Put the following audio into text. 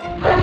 Ha